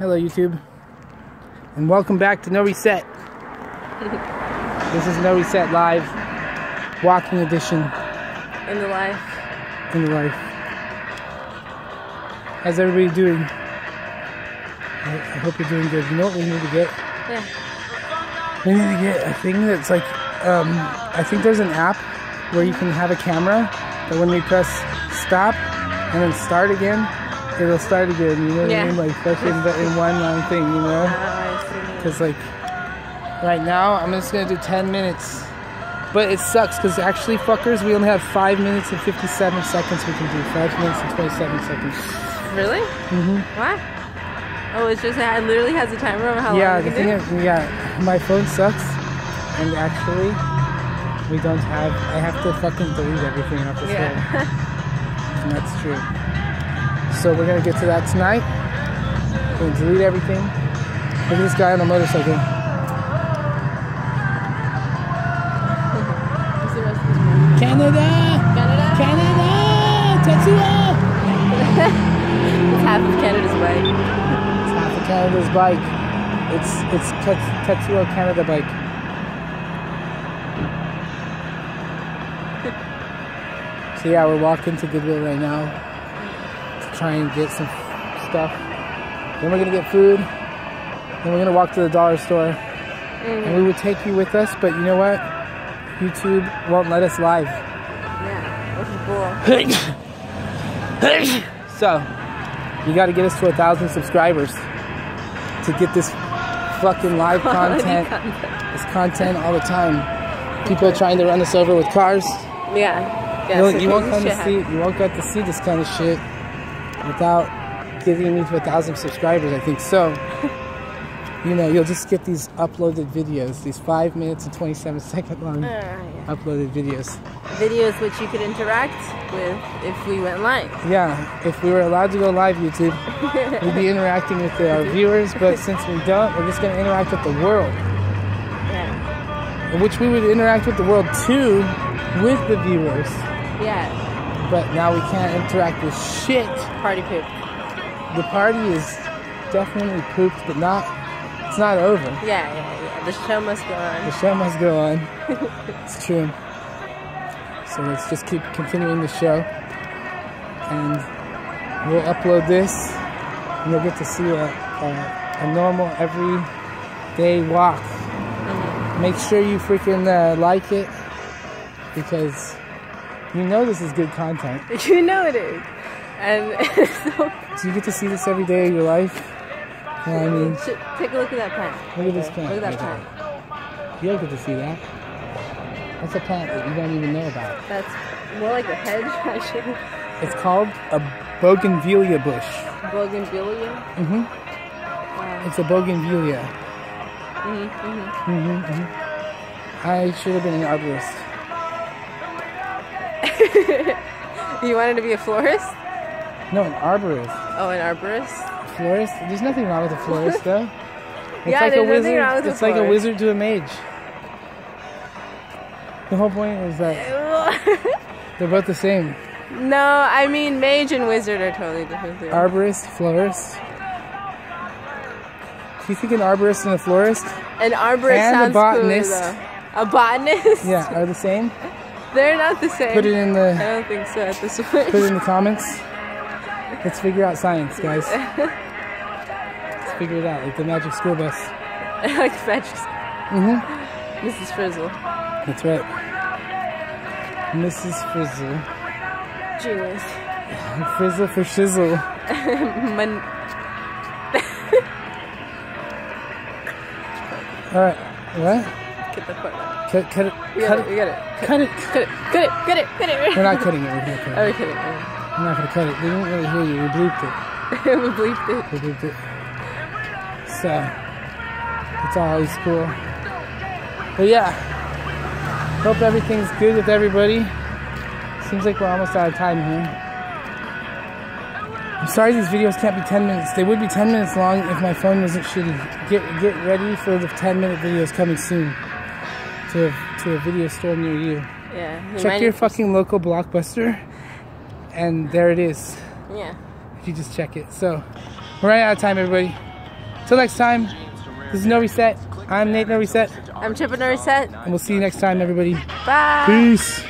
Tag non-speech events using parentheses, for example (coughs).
Hello, YouTube. And welcome back to No Reset. (laughs) this is No Reset Live, walking edition In the life. in the life. How's everybody doing? I, I hope you're doing good. You know what we need to get? Yeah. We need to get a thing that's like, um, I think there's an app where you can have a camera that when we press stop and then start again, it'll start again. You know what Yeah. I mean? Like fucking in one long thing, you know? Oh. Because like right now I'm just gonna do 10 minutes. But it sucks because actually fuckers we only have 5 minutes and 57 seconds we can do. 5 minutes and 27 seconds. Really? hmm What? Oh, it's just it literally has a timer of how Yeah, long the you thing can is, yeah, my phone sucks. And actually we don't have, I have to fucking delete everything off do. this phone. Yeah. (laughs) And that's true. So we're gonna get to that tonight. We're gonna delete everything. Look at this guy on a motorcycle. What's the rest of this one? Canada! Canada. Canada! Tetsuo! It's half of Canada's bike. It's half of Canada's bike. It's it's Tet- Tetsuo Canada bike. so yeah, we're walking to Goodwill right now try and get some stuff. Then we're gonna get food. Then we're gonna walk to the dollar store. And we mm. would take you with us, but you know what? YouTube won't let us live. Yeah. Which is cool. (coughs) so, you got to get us to a thousand subscribers to get this fucking live content, content. this content all the time. People trying to run us over with cars. Yeah. Yeah. you, so you won't come to see, you won't get to see this kind of shit without getting me to a thousand subscribers. I think so. (laughs) You know, you'll just get these uploaded videos, these five minutes and twenty-seven second long. Uh, uploaded videos. Videos which you could interact with if we went live. Yeah, if we were allowed to go live YouTube, (laughs) we'd be interacting with our viewers, but since we don't, we're just going to interact with the world. Yeah. In which we would interact with the world too, with the viewers. Yeah. But now we can't interact with shit. Party poop. The party is definitely pooped, but not, it's not over. Yeah, yeah, yeah. The show must go on. The show must go on. (laughs) it's true. So let's just keep continuing the show. And we'll upload this. And you'll get to see a, a, a normal, everyday walk. Make sure you freaking uh, like it. Because you know this is good content. (laughs) You know it is. And (laughs) so, Do you get to see this every day of your life? You know I mean? Take a look at that plant. Look at this plant. Look at that plant. You don't get to see that. That's a plant that you don't even know about. That's more like a hedge, (laughs) actually. It's called a bougainvillea bush. Bougainvillea. hmm Wow. It's a bougainvillea. hmm hmm hmm hmm I should have been an arborist. (laughs) You wanted to be a florist? No, an arborist. Oh, an arborist? Florist? There's nothing wrong with a florist, though. (laughs) It's Yeah, like there's a nothing wizard. wrong with a it's like a wizard to a mage. The whole point is that (laughs) they're both the same. no, I mean mage and wizard are totally different things. Arborist, florist. Do you think an arborist and a florist, An arborist and a botanist. A botanist? yeah, are the same? They're not the same. Put it in the. I don't think so at this point. put it in the comments. Let's figure out science, guys. (laughs) Let's figure it out, like the magic school bus. (laughs) Like magic. Mm-hmm. Mrs. Frizzle. That's right. Mrs. Frizzle. Genius. (laughs) Frizzle for shizzle. Man- Alright. What? get the part out. Cut, cut it. We Cut it. We it. got it. Cut it. Cut it. Cut it. Cut it. Cut it. We're not cutting it. We're not cutting Oh, it. we're kidding. I'm not gonna cut it. They didn't really hear you. We bleeped it. (laughs) we bleeped it. We bleeped it. So, it's always cool. But yeah. Hope everything's good with everybody. Seems like we're almost out of time here. I'm sorry these videos can't be 10 minutes. They would be 10 minutes long if my phone wasn't shitty. Get get ready for the 10 minute videos coming soon to a, to a video store near you. Yeah. Check your you- fucking local blockbuster, and there it is. Yeah. If you just check it. So, we're right out of time, everybody. Till next time, this is No Reset. I'm Nate No Reset, I'm Chip No Reset. and we'll see you next time, everybody. Bye. Peace.